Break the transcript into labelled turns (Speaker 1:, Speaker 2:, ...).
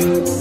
Speaker 1: you.